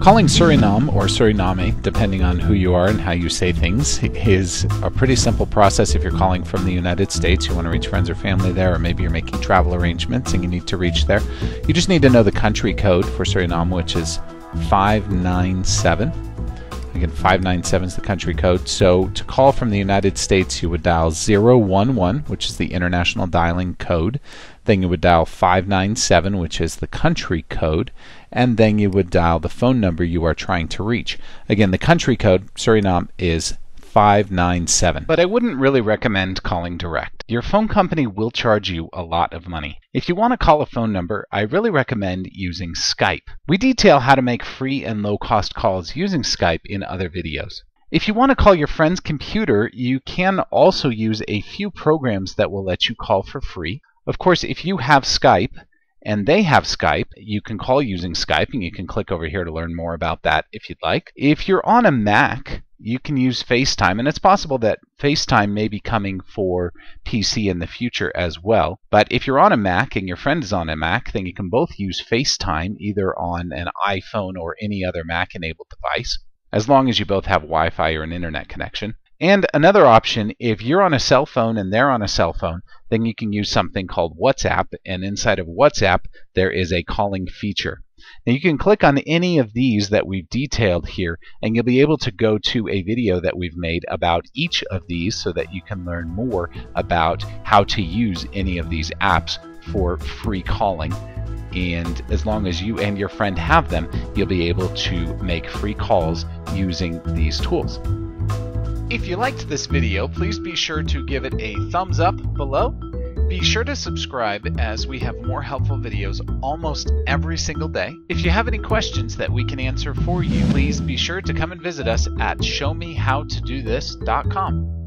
Calling Suriname or Suriname, depending on who you are and how you say things, is a pretty simple process if you're calling from the United States. You want to reach friends or family there, or maybe you're making travel arrangements and you need to reach there. You just need to know the country code for Suriname, which is 597. Again, 597 is the country code. So to call from the United States, you would dial 011, which is the international dialing code. Then you would dial 597, which is the country code, and then you would dial the phone number you are trying to reach. Again, the country code, Suriname, is 597. But I wouldn't really recommend calling direct. Your phone company will charge you a lot of money. If you want to call a phone number, I really recommend using Skype. We detail how to make free and low cost calls using Skype in other videos. If you want to call your friend's computer, you can also use a few programs that will let you call for free. Of course, if you have Skype and they have Skype, you can call using Skype, and you can click over here to learn more about that if you'd like. If you're on a Mac, you can use FaceTime, and it's possible that FaceTime may be coming for PC in the future as well. But if you're on a Mac and your friend is on a Mac, then you can both use FaceTime either on an iPhone or any other Mac enabled device, as long as you both have Wi Fi or an internet connection. And another option, if you're on a cell phone and they're on a cell phone, then you can use something called WhatsApp. And inside of WhatsApp, there is a calling feature. Now you can click on any of these that we've detailed here, and you'll be able to go to a video that we've made about each of these so that you can learn more about how to use any of these apps for free calling and as long as you and your friend have them, you'll be able to make free calls using these tools. If you liked this video, please be sure to give it a thumbs up below. Be sure to subscribe as we have more helpful videos almost every single day. If you have any questions that we can answer for you, please be sure to come and visit us at showmehowtodothis.com.